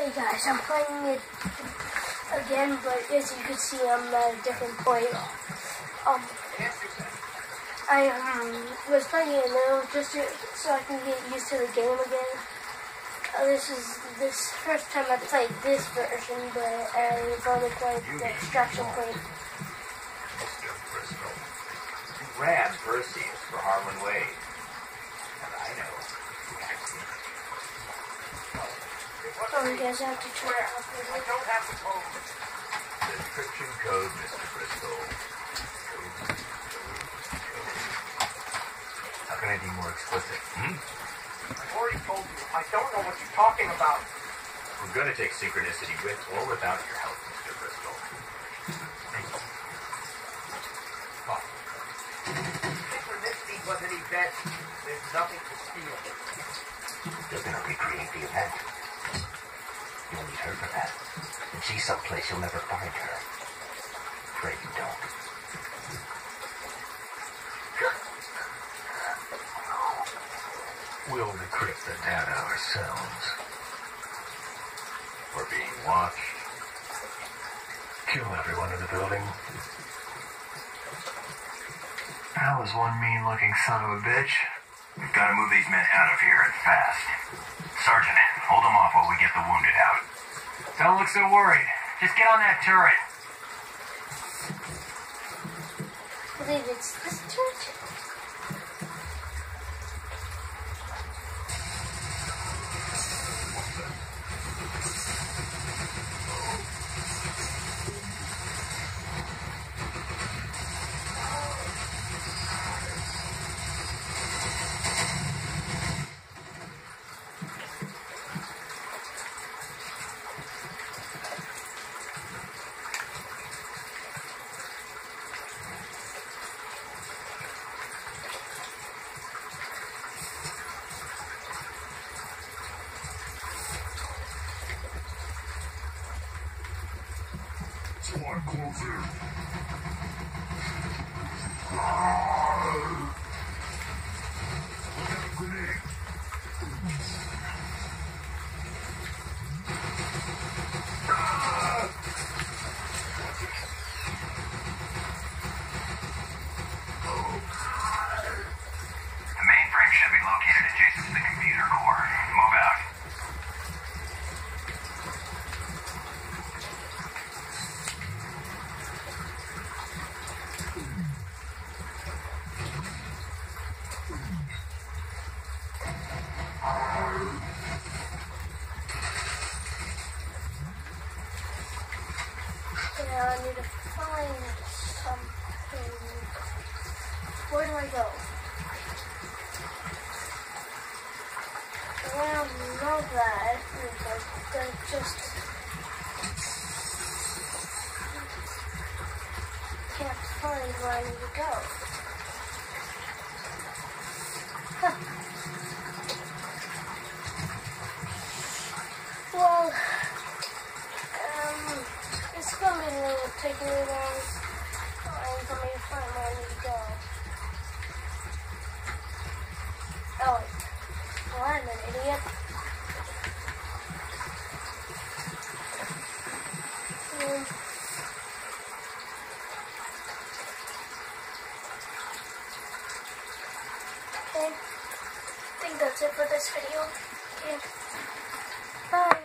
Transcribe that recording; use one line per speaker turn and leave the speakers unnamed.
Hey guys, I'm playing it again, but as you can see, I'm at a different point. Um, I um, was playing it now just to, so I can get used to the game again. Uh, this is this first time I played this version, but I've only played the extraction point.
Ran first for Harlan Wade. And I know who actually
Oh, you guys have to turn off the
I don't have the code. The encryption code, Mr. Bristol. Code, code, code. How can I be more explicit? Hmm?
I've already told you, I don't know what you're talking about.
We're gonna take synchronicity with or without your help, Mr. Bristol. Thank you. Fuck.
Synchronicity was an event. There's nothing to steal.
You're gonna recreate the event. You'll need her for that. And she's someplace you'll never find her. Afraid you don't. We'll decrypt the data ourselves.
We're being watched.
Kill everyone in the building. That was one mean-looking son of a bitch.
We've got to move these men out of here fast. Sergeant, hold them off while we get the wounded out. Don't look so worried. Just get on that turret.
I believe it's this church.
Squad closer.
Now I need to find something. Where do I go? I don't know that. I just can't find where I need to go. Huh. Well, um, it's gonna be a little, take a long time for me to find where I need to go. Oh, wait. well, I'm an idiot. Um, okay. I think that's it for this video. Okay.